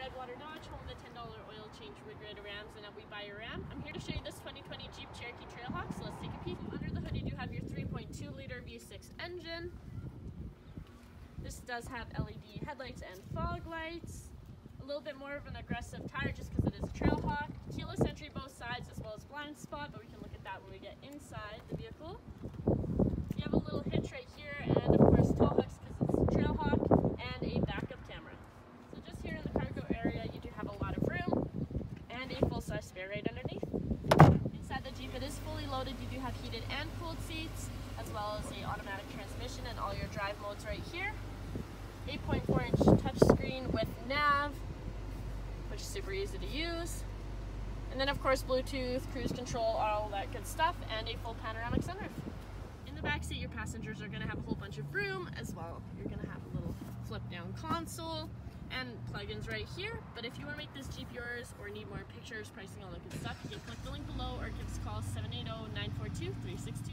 Redwater Dodge, home of the $10 oil change Rig Rams and We Buy Your Ram. I'm here to show you this 2020 Jeep Cherokee Trailhawk, so let's take a peek. Under the hood you do have your 3.2 liter V6 engine. This does have LED headlights and fog lights. A little bit more of an aggressive tire just because it is a Trailhawk. Keyless entry both sides as well as blind spot, but we can look at that when we get inside the vehicle. You have a little hitch right here and of course tow hooks because it's Trailhawk and a backup camera. So just here in the cargo area you do have a lot of room and a full-size spare right underneath. Inside the Jeep it is fully loaded. You do have heated and cooled seats as well as the automatic transmission and all your drive modes right here. 8.4 inch touchscreen with nav, which is super easy to use. And then of course Bluetooth, cruise control, all that good stuff, and a full panoramic sunroof. In the back seat, your passengers are gonna have a whole bunch of room as well. You're gonna have a little flip down console and plugins right here. But if you wanna make this Jeep yours or need more pictures, pricing, all that good stuff, you can click 942 362.